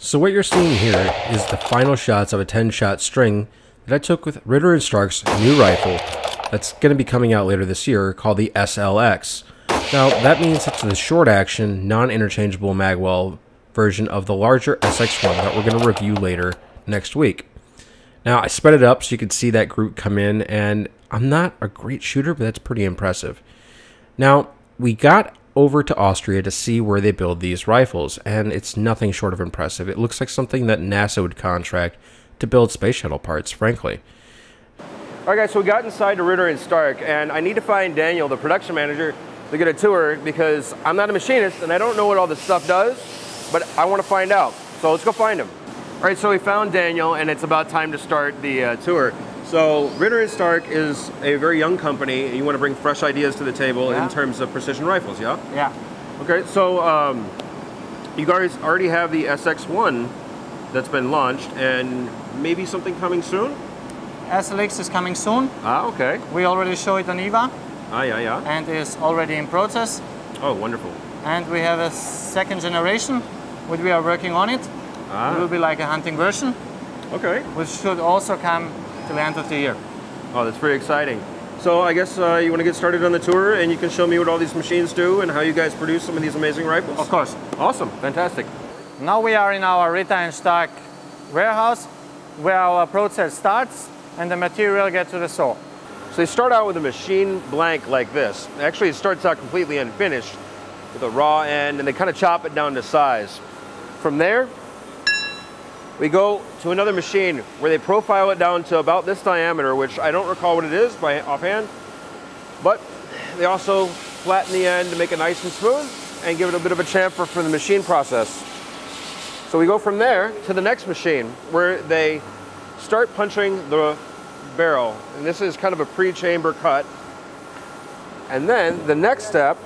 So what you're seeing here is the final shots of a 10 shot string that I took with Ritter and Stark's new rifle that's going to be coming out later this year called the SLX. Now that means it's the short action, non-interchangeable magwell version of the larger SX1 that we're going to review later next week. Now I sped it up so you could see that group come in and I'm not a great shooter but that's pretty impressive. Now we got over to Austria to see where they build these rifles, and it's nothing short of impressive. It looks like something that NASA would contract to build space shuttle parts, frankly. All right, guys, so we got inside the Ritter and Stark, and I need to find Daniel, the production manager, to get a tour because I'm not a machinist and I don't know what all this stuff does, but I want to find out. So let's go find him. All right, so we found Daniel, and it's about time to start the uh, tour. So Ritter and Stark is a very young company, and you want to bring fresh ideas to the table Yeah. in terms of precision rifles, yeah? Yeah. Okay, so um, you guys already have the SX1 that's been launched, and maybe something coming soon? SLX is coming soon. Ah, okay. We already show it on IWA Ah, yeah, yeah. and is already in process. Oh, wonderful. And we have a second generation, which we are working on it. It will Ah, be like a hunting version, okay. which should also come till the end of the year. Oh, that's very exciting. So I guess uh, you want to get started on the tour, and you can show me what all these machines do and how you guys produce some of these amazing rifles. Of course. Awesome, fantastic. Now we are in our Ritter and Stark warehouse, where our process starts and the material gets to the saw. So they start out with a machine blank like this. Actually, it starts out completely unfinished with a raw end, and they kind of chop it down to size. From there, we go to another machine where they profile it down to about this diameter, which I don't recall what it is by offhand, but they also flatten the end to make it nice and smooth and give it a bit of a chamfer for the machine process. So we go from there to the next machine where they start punching the barrel. And this is kind of a pre-chamber cut. And then the next step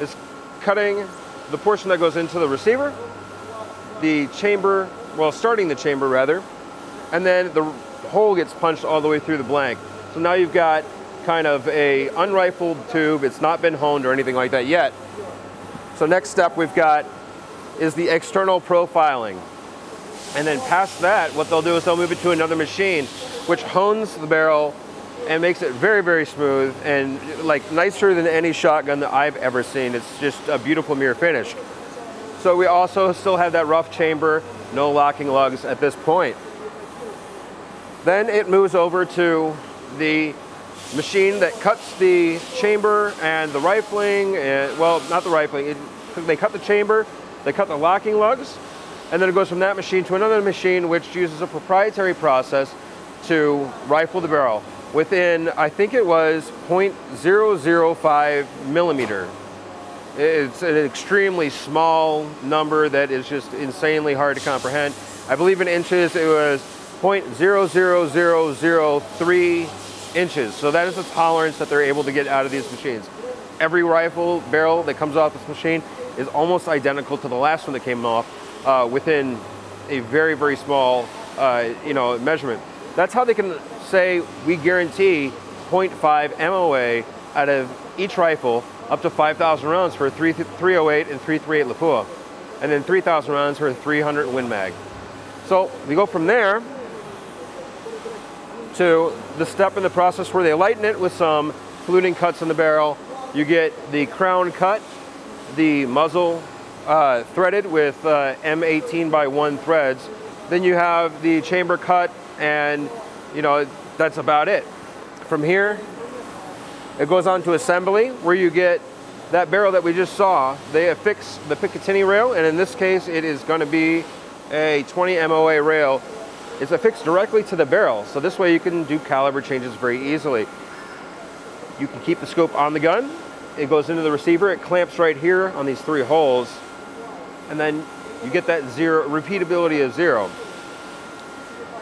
is cutting the portion that goes into the receiver, the chamber, well, starting the chamber rather, and then the hole gets punched all the way through the blank. So now you've got kind of a unrifled tube. It's not been honed or anything like that yet. So next step we've got is the external profiling. And then past that, what they'll do is they'll move it to another machine, which hones the barrel and makes it very, very smooth and like nicer than any shotgun that I've ever seen. It's just a beautiful mirror finish. So we also still have that rough chamber, no locking lugs at this point. Then it moves over to the machine that cuts the chamber and the rifling, and, well, not the rifling, it, they cut the chamber, they cut the locking lugs, and then it goes from that machine to another machine which uses a proprietary process to rifle the barrel within, I think it was 0.005 millimeter. It's an extremely small number that is just insanely hard to comprehend. I believe in inches it was 0.00003 inches. So that is the tolerance that they're able to get out of these machines. Every rifle barrel that comes off this machine is almost identical to the last one that came off uh, within a very, very small uh, you know, measurement. That's how they can say we guarantee 0.5 MOA out of each rifle up to 5,000 rounds for a 3, 308 and 338 Lapua, and then 3,000 rounds for a 300 Win Mag. So we go from there to the step in the process where they lighten it with some fluting cuts in the barrel. You get the crown cut, the muzzle uh, threaded with uh, M18 by 1 threads. Then you have the chamber cut, and you know that's about it. From here, it goes on to assembly, where you get that barrel that we just saw. They affix the Picatinny rail, and in this case, it is going to be a 20 MOA rail. It's affixed directly to the barrel, so this way you can do caliber changes very easily. You can keep the scope on the gun. It goes into the receiver. It clamps right here on these three holes, and then you get that zero repeatability of zero.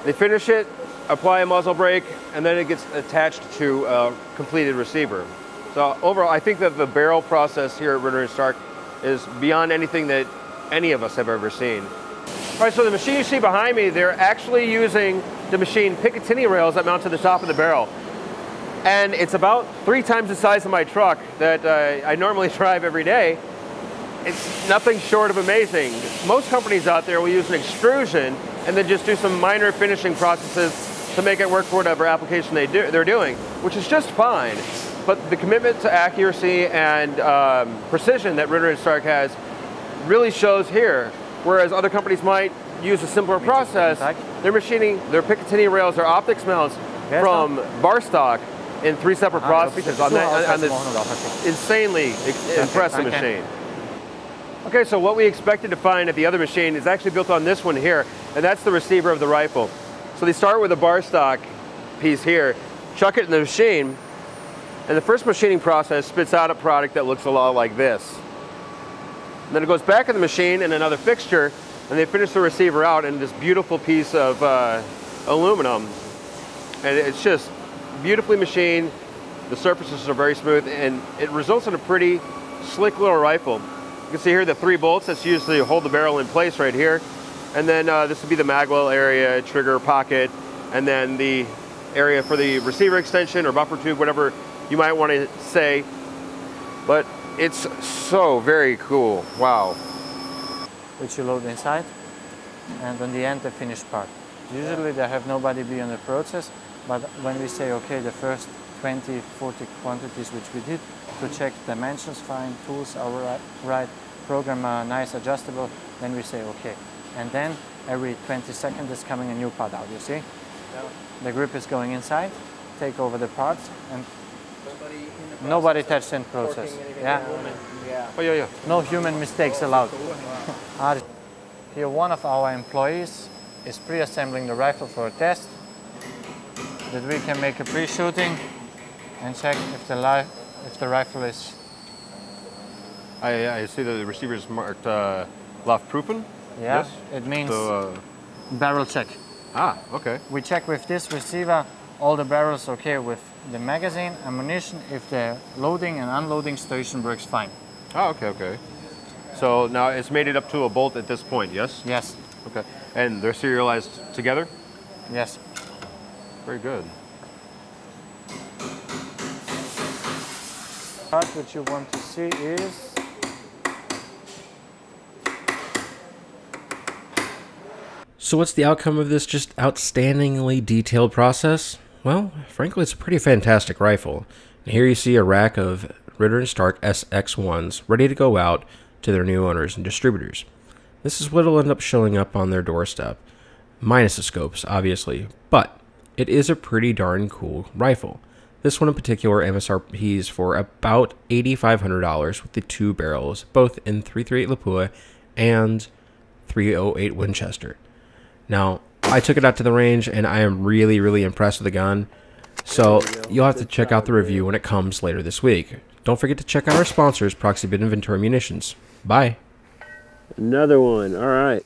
They finish it, apply a muzzle brake, and then it gets attached to a completed receiver. So overall, I think that the barrel process here at Ritter and Stark is beyond anything that any of us have ever seen. All right, so the machine you see behind me, they're actually using the machine Picatinny rails that mount to the top of the barrel. And it's about three times the size of my truck that uh, I normally drive every day. it's nothing short of amazing. Most companies out there will use an extrusion and then just do some minor finishing processes to make it work for whatever application they do, they're doing, which is just fine. But the commitment to accuracy and um, precision that Ritter and Stark has really shows here. Whereas other companies might use a simpler process, they're machining their Picatinny rails, their optics mounts from bar stock in three separate processes on, that, on this insanely impressive machine. Okay, so what we expected to find at the other machine is actually built on this one here, and that's the receiver of the rifle. So they start with a bar stock piece here, chuck it in the machine, and the first machining process spits out a product that looks a lot like this. And then it goes back in the machine in another fixture, and they finish the receiver out in this beautiful piece of uh, aluminum. And it's just beautifully machined. The surfaces are very smooth, and it results in a pretty slick little rifle. You can see here the three bolts that's used to hold the barrel in place right here. And then uh, this would be the magwell area, trigger pocket, and then the area for the receiver extension or buffer tube, whatever you might want to say. But it's so very cool. Wow. Which you load inside, and on the end the finished part. Usually they have nobody be on the process, but when we say, okay, the first 20, 40 quantities which we did to check dimensions fine, tools are right, program uh, nice, adjustable, then we say, okay. And then every 20 seconds is coming a new part out, you see? Yeah. The grip is going inside, take over the parts, and nobody, nobody touched in process. Yeah. yeah. Oh, yeah, yeah. No human mistakes allowed. Here one of our employees is pre-assembling the rifle for a test that we can make a pre-shooting and check if the, li if the rifle is... I, I see that the receiver is marked uh, Laufprüfen. Yeah, yes? it means so, uh... barrel check. Ah, okay. We check with this receiver all the barrels okay with the magazine, ammunition, if the loading and unloading station works fine. Oh, okay, okay. So now it's made it up to a bolt at this point, yes? Yes. Okay. And they're serialized together? Yes. Very good. Part which you want to see is So what's the outcome of this just outstandingly detailed process? Well, frankly, it's a pretty fantastic rifle. And here you see a rack of Ritter and Stark SX1s ready to go out to their new owners and distributors. This is what will end up showing up on their doorstep, minus the scopes, obviously, but it is a pretty darn cool rifle. This one in particular MSRPs for about $8,500 with the two barrels, both in 338 Lapua and 308 Winchester. Now, I took it out to the range and I am really, really impressed with the gun. So you'll have to check out the review when it comes later this week. Don't forget to check out our sponsors, Proxibid and Ventura Munitions. Bye. Another one. All right.